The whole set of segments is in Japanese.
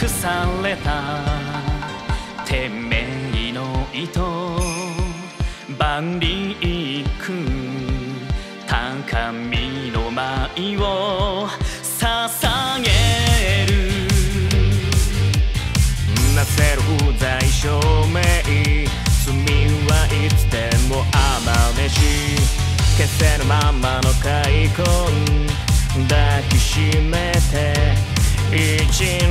くされたてめえの糸万里行く高みの舞を捧げるなせる不在証明罪はいつでも甘めじ消せぬままの開墾。抱きしめて一年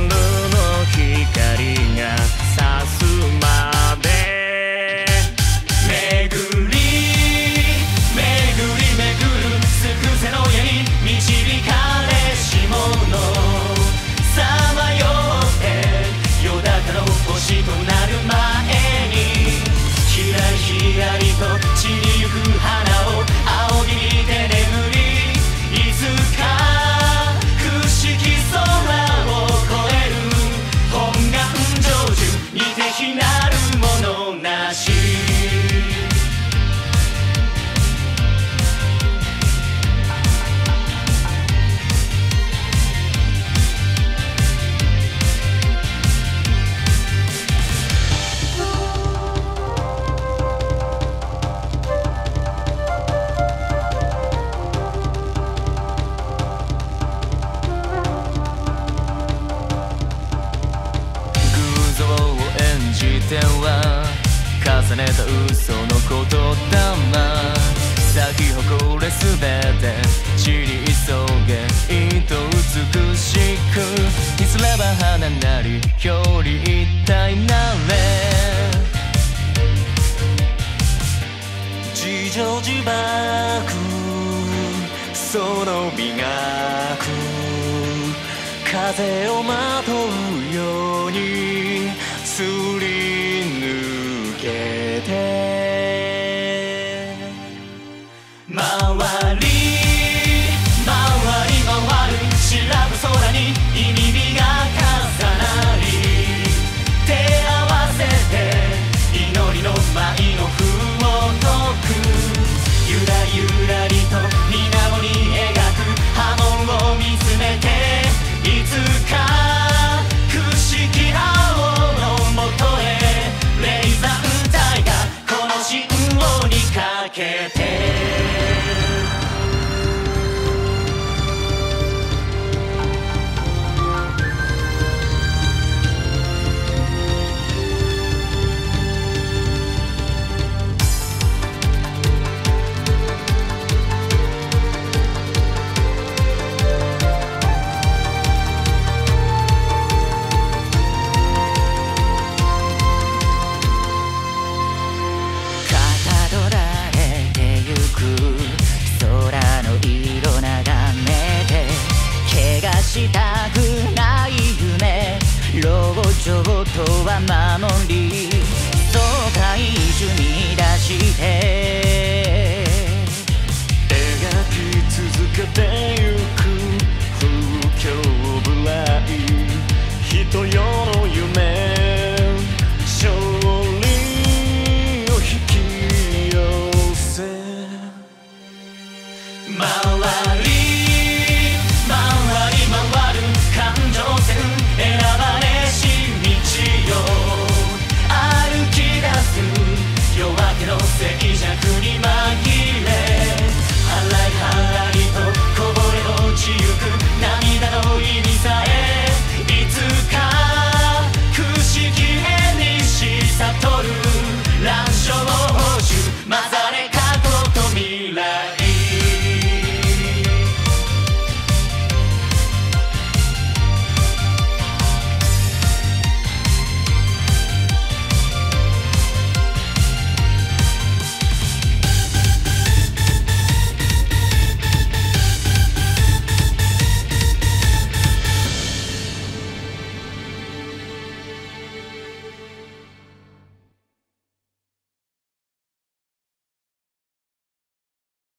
演じては重ねた嘘の言霊咲き誇れすべて散り急げ意図美しくいすれば花なり表裏一体なれ自情自爆その美学風をまとうようにすり抜けて。回りは守りそう怪獣に出して。描き続けてゆく風景ぶらい人よの夢勝利を引き寄せ。回